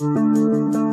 うん。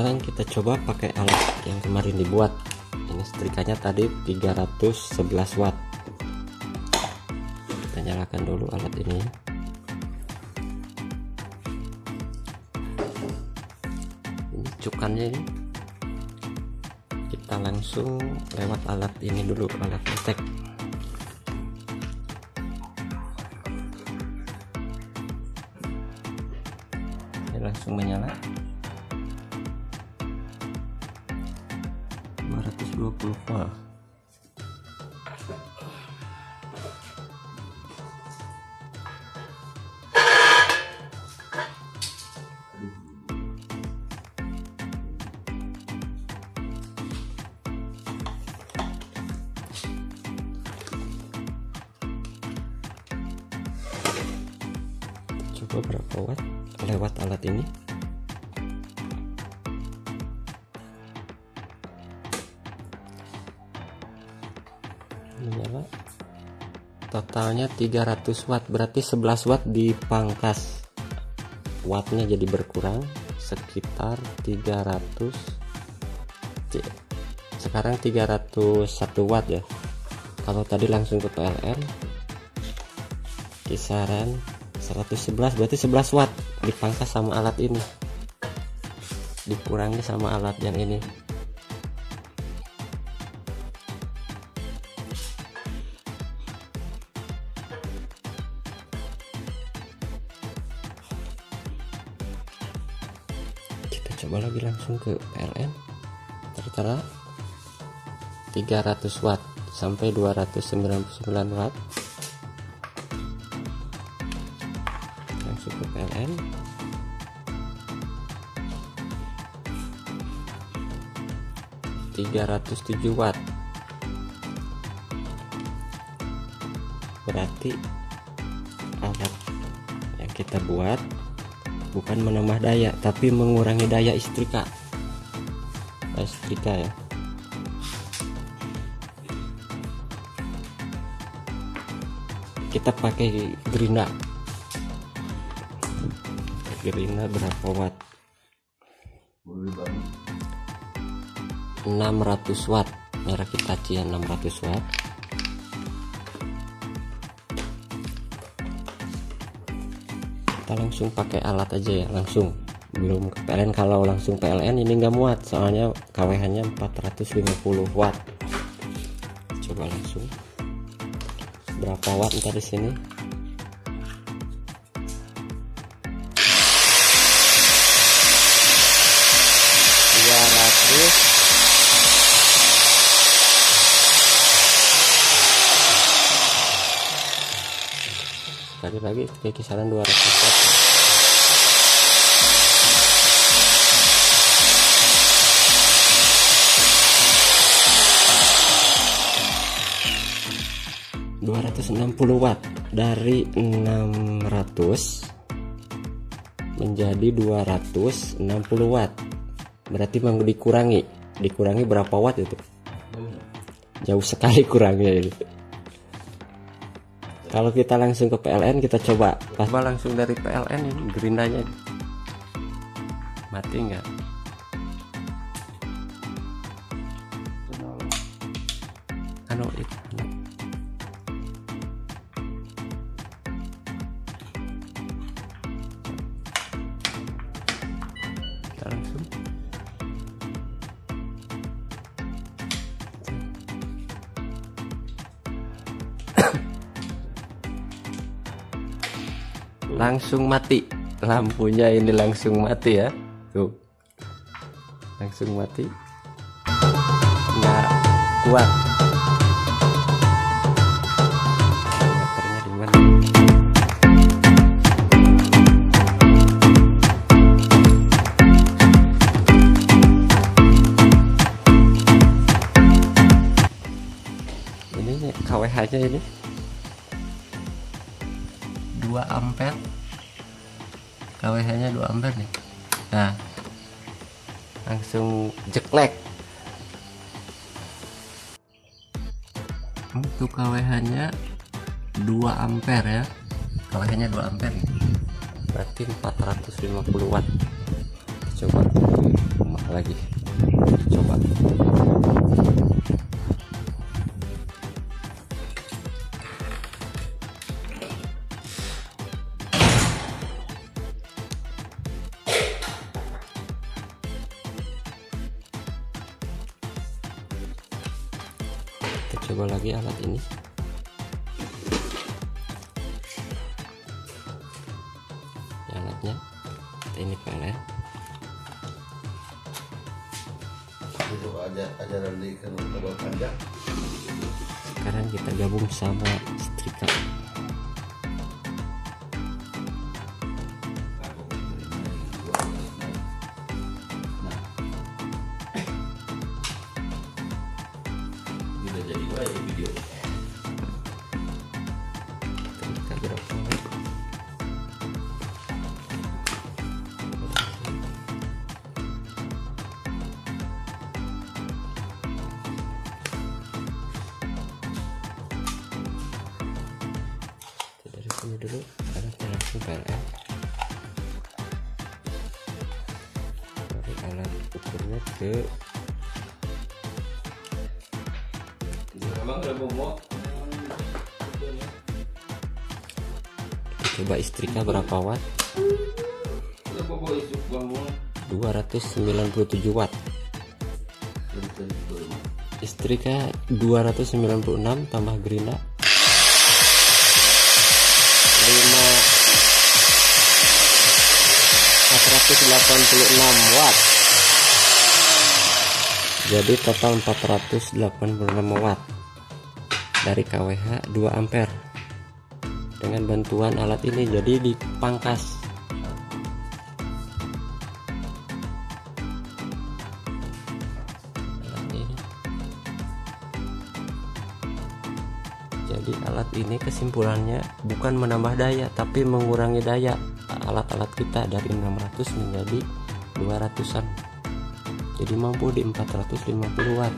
Sekarang kita coba pakai alat yang kemarin dibuat. Ini setrikanya tadi 311 watt. Kita nyalakan dulu alat ini. Ini cukannya ini. Kita langsung lewat alat ini dulu alat ngetek langsung menyala 220 volt coba berapa watt? Lewat alat ini totalnya 300 watt berarti 11 watt dipangkas. Wattnya jadi berkurang sekitar 300 sekarang 301 watt ya. Kalau tadi langsung ke PLN kisaran 111 berarti 11 watt dipangkas sama alat ini. Dikurangi sama alat yang ini coba lagi langsung ke PLN tertera 300 watt sampai 299 watt. Langsung ke PLN tiga ratus tujuh watt. Berarti alat yang kita buat bukan menambah daya tapi mengurangi daya istrika. Istrika ya. Kita pakai gerinda. Gerinda berapa watt? 600 watt. Merek Hitachi yang 600 watt kita langsung pakai alat aja ya langsung. Belum ke PLN kalau langsung PLN ini nggak muat soalnya KWH nya 450 watt. Coba langsung. Berapa watt ntar di sini sekali lagi kayak kisaran 200 watt puluh watt dari 600 menjadi 260 watt. Berarti memang dikurangi. Dikurangi berapa watt itu? Jauh sekali kurangnya ini kalau kita langsung ke PLN kita coba coba langsung dari PLN ini gerindanya. Mati nggak? Anu itu kita langsung langsung mati. Lampunya ini langsung mati ya. Tuh. Langsung mati. Nggak kuat. Ini KWH nya ini 2 ampere. KWH nya 2 ampere nih. Nah langsung jeklek. Untuk KWH nya 2 ampere ya. KWH nya 2 ampere nih. berarti 450 watt. Coba lagi. Coba lagi alat ini. Ini alatnya. Ini PLN itu aja ajaran di kabel panjang. Sekarang kita gabung sama setrika Dari sini dulu alatnya langsung PLN. Ukurnya ke Emang udah bobo. coba istrika berapa watt? Udah bobo isuk bangun. 297 watt. Istrika 296 tambah gerinda 486 watt. Jadi total 486 watt dari kWh 2 ampere dengan bantuan alat ini. Jadi dipangkas alat ini kesimpulannya bukan menambah daya tapi mengurangi daya. Alat-alat kita dari 600 menjadi 200an jadi mampu di 450 watt